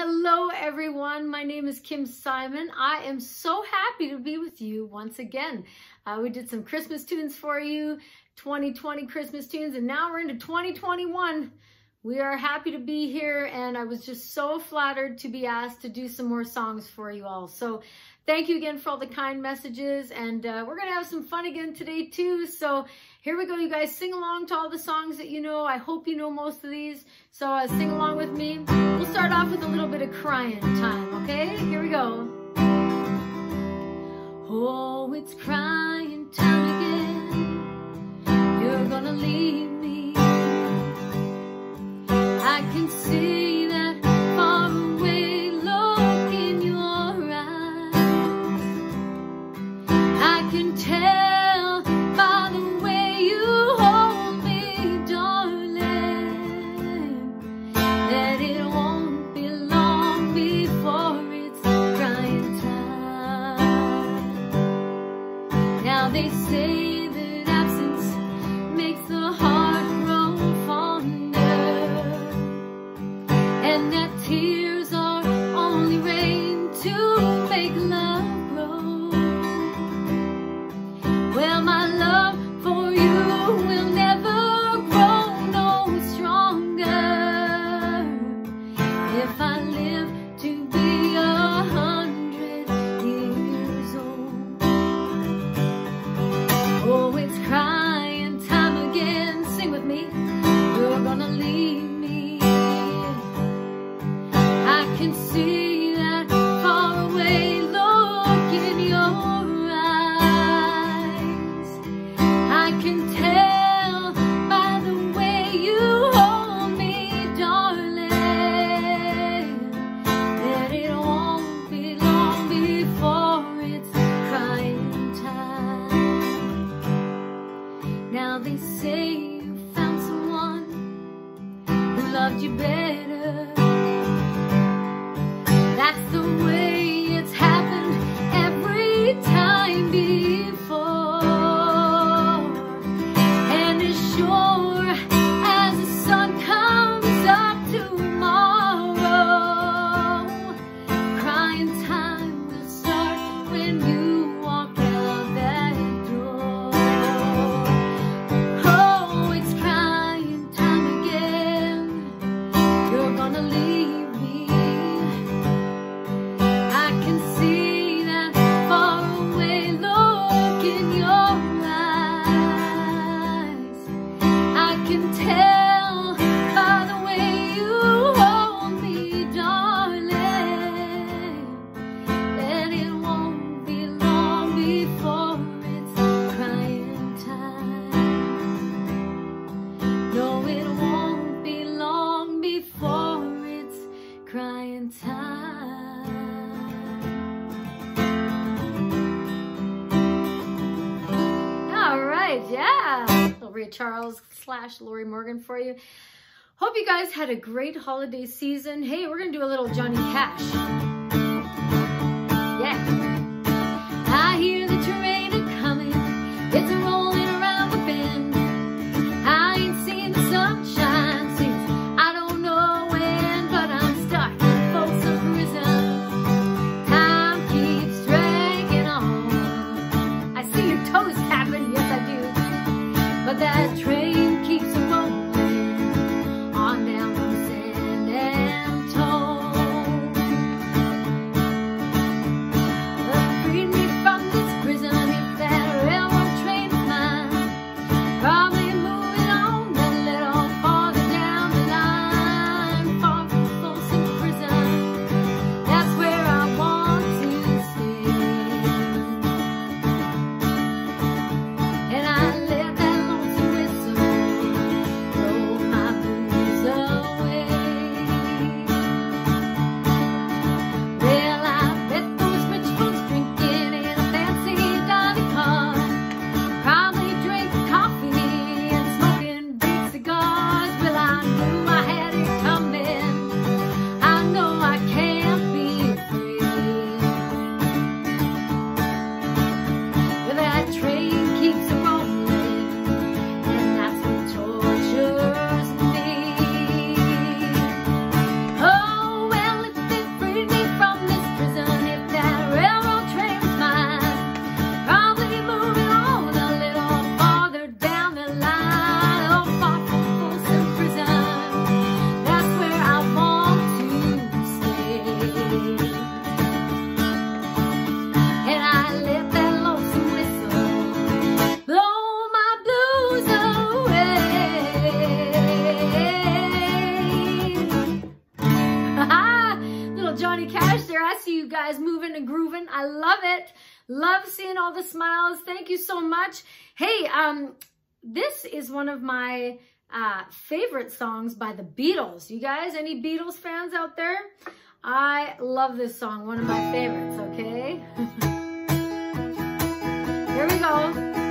Hello, everyone. My name is Kym Simon. I am so happy to be with you once again. Uh, we did some Christmas tunes for you, 2020 Christmas tunes, and now we're into 2021. We are happy to be here, and I was just so flattered to be asked to do some more songs for you all. So thank you again for all the kind messages, and uh, we're going to have some fun again today, too. So here we go, you guys. Sing along to all the songs that you know. I hope you know most of these. So uh, sing along with me. We'll start off with a little bit of crying time, okay? Here we go. Oh, it's crying time again. You're gonna leave me. I can see Charles slash Lorrie Morgan for you. Hope you guys had a great holiday season. Hey, we're gonna do a little Johnny Cash. Yeah. Johnny Cash there. I see you guys moving and grooving. I love it. Love seeing all the smiles. Thank you so much. Hey, um, this is one of my uh, favorite songs by the Beatles. You guys, any Beatles fans out there? I love this song, one of my favorites, okay? Here we go.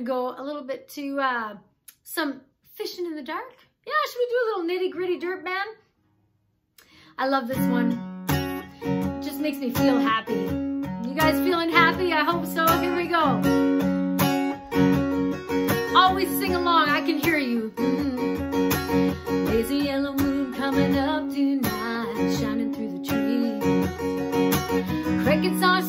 To go a little bit to uh, some fishing in the dark. Yeah, should we do a little nitty gritty dirt band? I love this one. Just makes me feel happy. You guys feeling happy? I hope so. Here we go. Always sing along. I can hear you. Mm -hmm. Lazy yellow moon coming up tonight, shining through the trees. Crickets are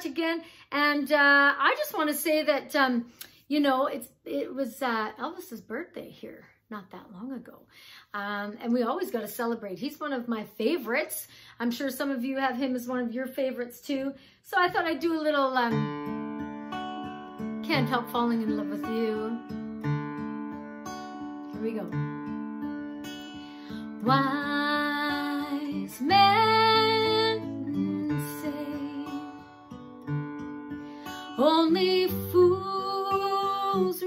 much again. And uh, I just want to say that, um, you know, it's it was uh, Elvis's birthday here not that long ago. Um, and we always got to celebrate. He's one of my favorites. I'm sure some of you have him as one of your favorites too. So I thought I'd do a little um, Can't Help Falling in Love with You. Here we go. Wise men only fools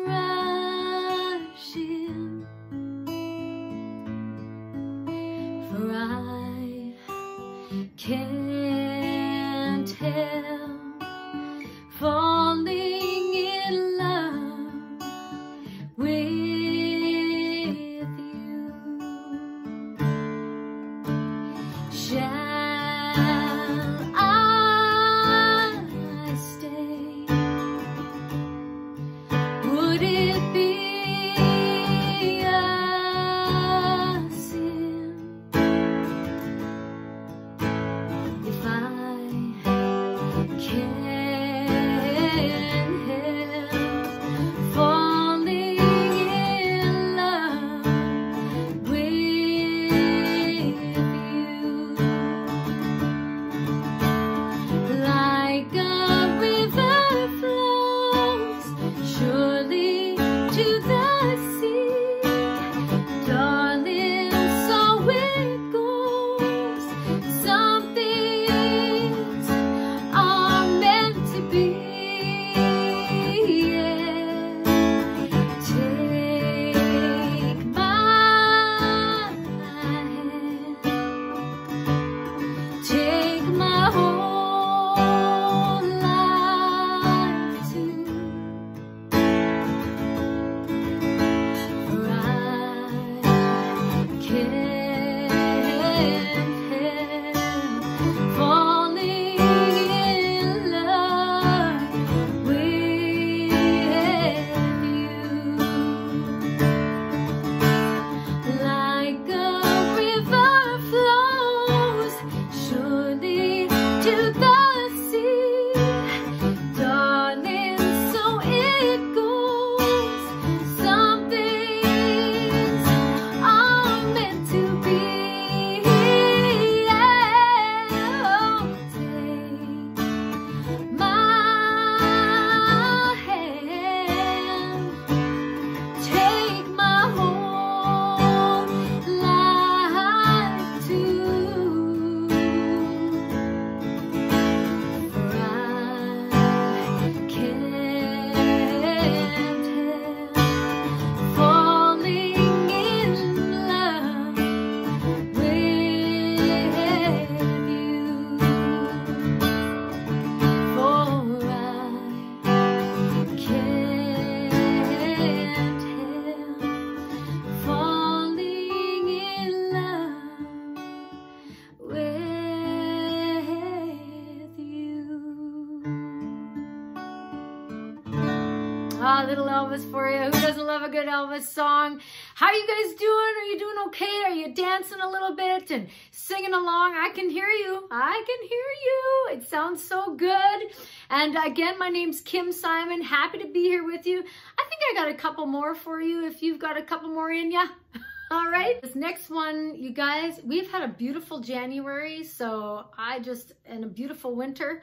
good Elvis song? How you guys doing? Are you doing okay? Are you dancing a little bit and singing along? I can hear you. I can hear you. It sounds so good. And again, my name's Kym Simon. Happy to be here with you. I think I got a couple more for you if you've got a couple more in ya. All right, this next one, you guys, we've had a beautiful January, so I just, and a beautiful winter.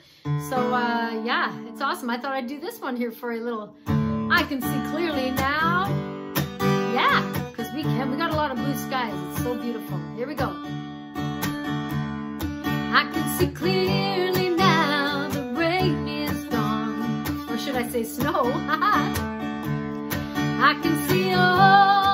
So uh, yeah, it's awesome. I thought I'd do this one here for a little, I can see clearly now. Yeah, because we can. We got a lot of blue skies. It's so beautiful. Here we go. I can see clearly now. The rain is gone. Or should I say snow? I can see all.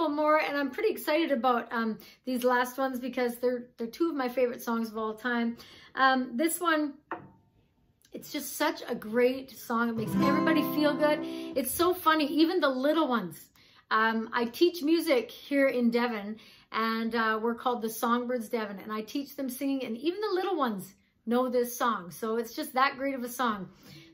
couple more, and I'm pretty excited about um, these last ones because they're, they're two of my favorite songs of all time. Um, this one, it's just such a great song. It makes everybody feel good. It's so funny, even the little ones. Um, I teach music here in Devon, and uh, we're called the Songbirds Devon, and I teach them singing, and even the little ones know this song. So it's just that great of a song.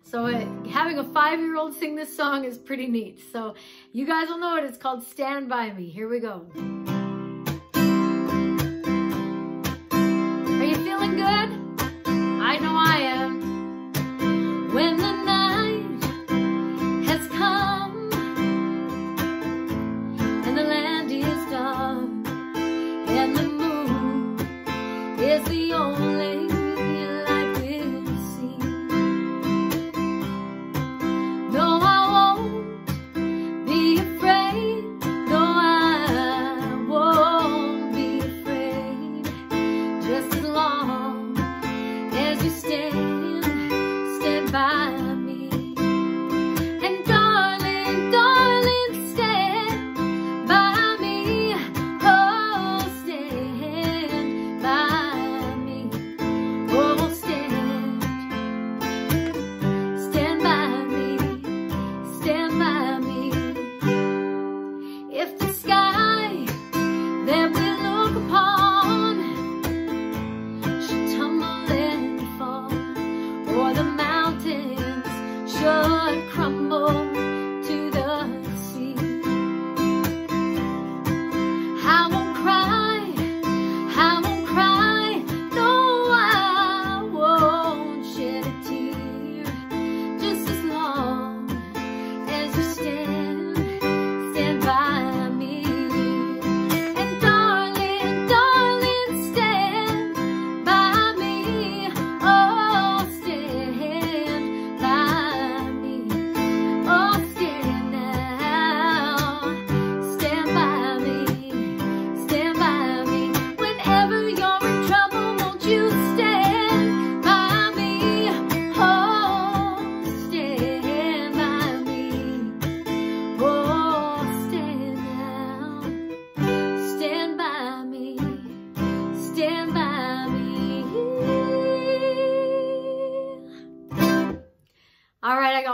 So uh, having a five-year-old sing this song is pretty neat. So you guys will know it. It's called Stand By Me. Here we go.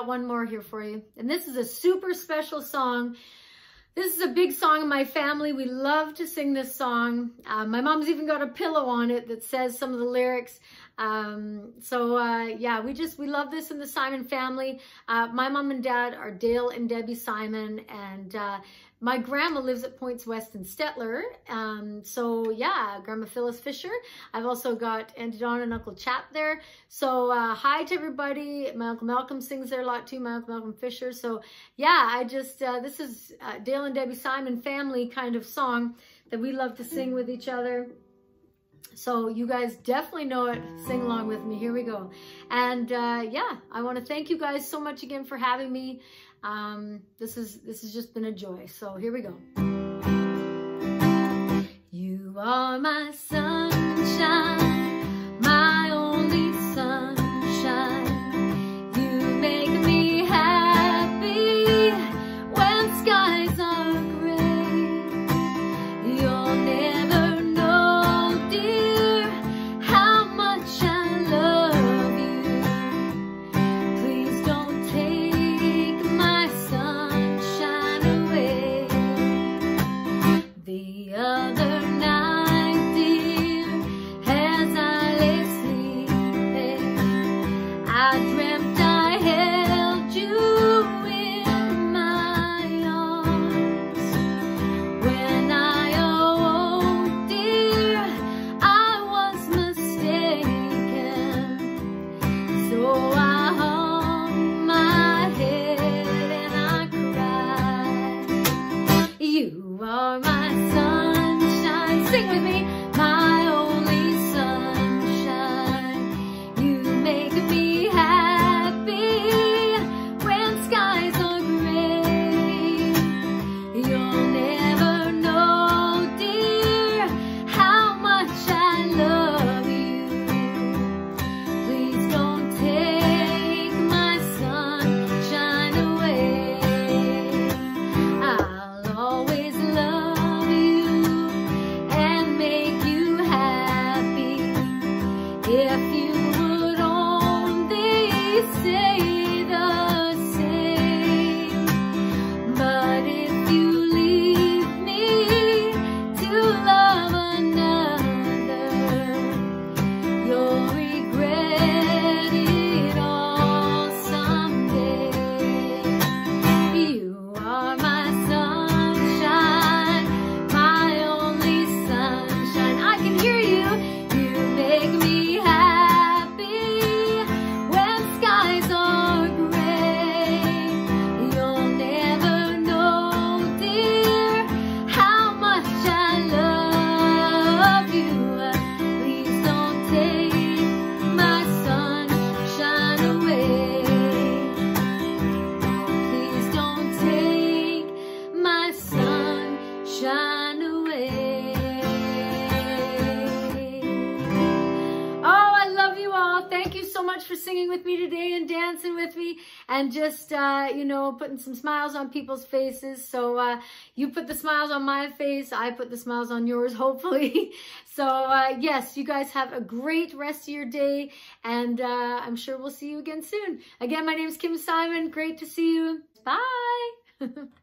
Got one more here for you. And this is a super special song. This is a big song in my family. We love to sing this song. Uh, my mom's even got a pillow on it that says some of the lyrics. Um, so uh, yeah, we just, we love this in the Simon family. Uh, my mom and dad are Dale and Debbie Simon and uh, my grandma lives at Points West in Stettler. Um, so yeah, Grandma Phyllis Fisher. I've also got Auntie Donna and Uncle Chap there. So uh, hi to everybody. My Uncle Malcolm sings there a lot too, my Uncle Malcolm Fisher. So yeah, I just, uh, this is uh, Dale and Debbie Simon family kind of song that we love to sing with each other. So you guys definitely know it. Sing along with me. Here we go. And uh, yeah, I want to thank you guys so much again for having me. Um, this is this has just been a joy. So here we go. You are my sunshine. Just, uh, you know, putting some smiles on people's faces. So uh, you put the smiles on my face. I put the smiles on yours, hopefully. so uh, yes, you guys have a great rest of your day. And uh, I'm sure we'll see you again soon. Again, my name is Kym Simon. Great to see you. Bye.